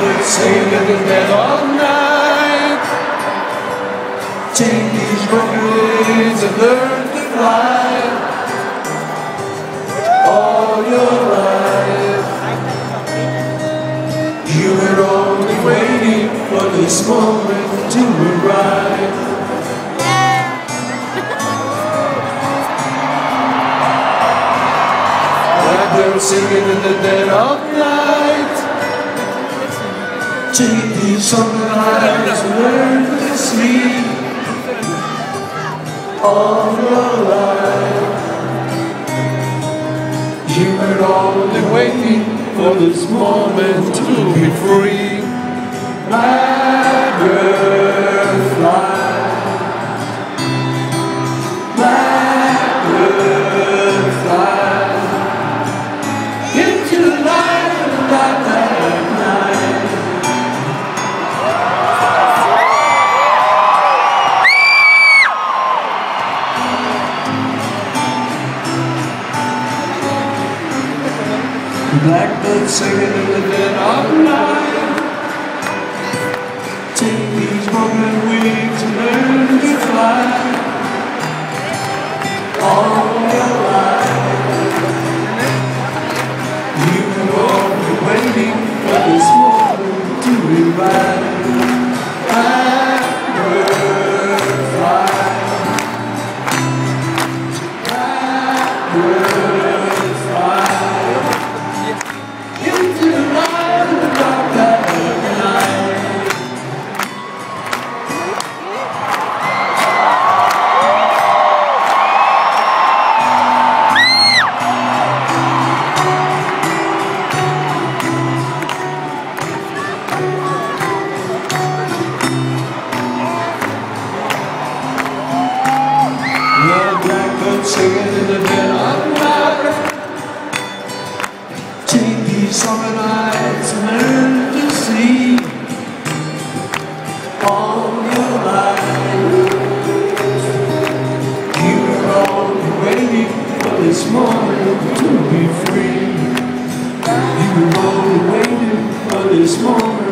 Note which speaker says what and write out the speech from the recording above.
Speaker 1: Blackbird singing in the dead of night. Take these broken and learn to fly. All your life, you were only waiting for this moment to arrive. Blackbird singing in the dead of night. Take these to sleep all your life. You were only waiting for this moment to be free. Blackbird Blackbird singing in the dead of night. Take these broken wings and learn to fly. All your life, you were only waiting for this moment to revive. Blackbird fly. Blackbird Singing in the. Take these summer nights and learn to see all your life. You were only waiting for this moment to be free. You were only waiting for this moment